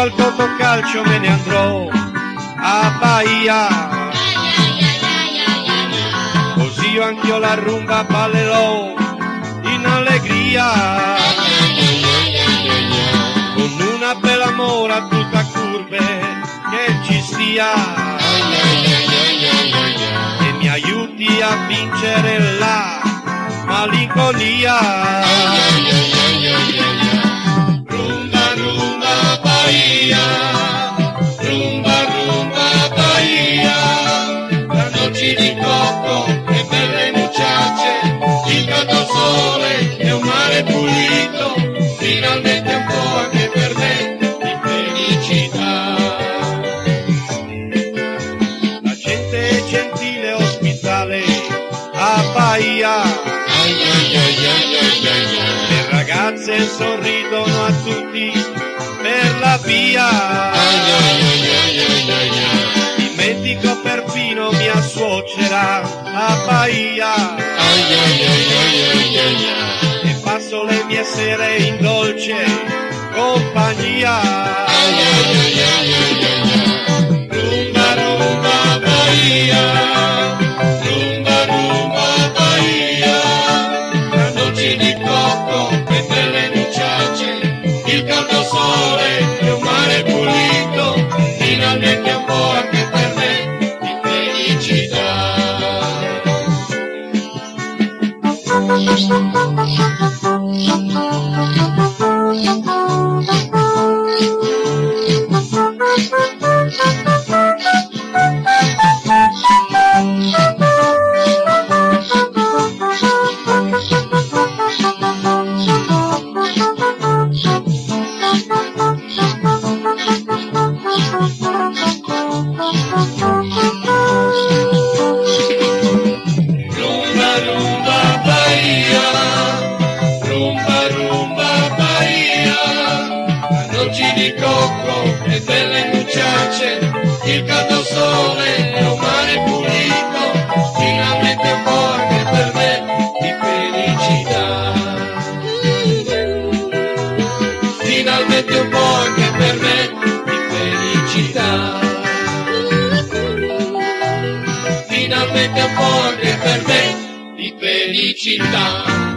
al Totocalcio me ne andrò a Bahia. Così io anch'io la rumba ballerò in allegria. Con una bella mora tutta curve che ci stia. E mi aiuti a vincere la malinconia. Rumba, rumba, Bahia. Rumba, rumba, Bahia. La noci di cocco e belle muchache. Il caldo sole e un mare pulito. Finalmente un po' anche per me di felicità. La gente è gentile e ospitale a Bahia. Le ragazze sorridono a tutti per la via. Dimentico perfino mia suocera a Bahia. E passo le mie sere in dolce compagnia. 是谁？Di cocco e belle muchache. Il caldo sole e un mare pulito. Finalmente un po' anche per me di felicità. Finalmente un po' anche per me di felicità. Finalmente un po' anche per me di felicità.